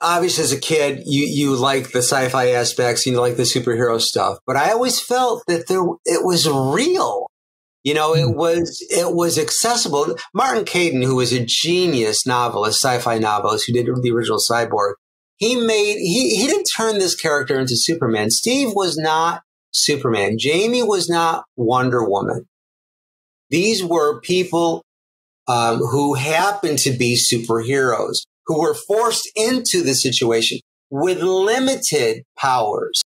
obviously as a kid, you, you like the sci-fi aspects, you like the superhero stuff, but I always felt that there, it was real. You know, it hmm. was, it was accessible. Martin Caidin who was a genius novelist, sci-fi novelist, who did the original Cyborg, he made, he, he didn't turn this character into Superman. Steve was not Superman. Jamie was not Wonder Woman. These were people um, who happened to be superheroes who were forced into the situation with limited powers.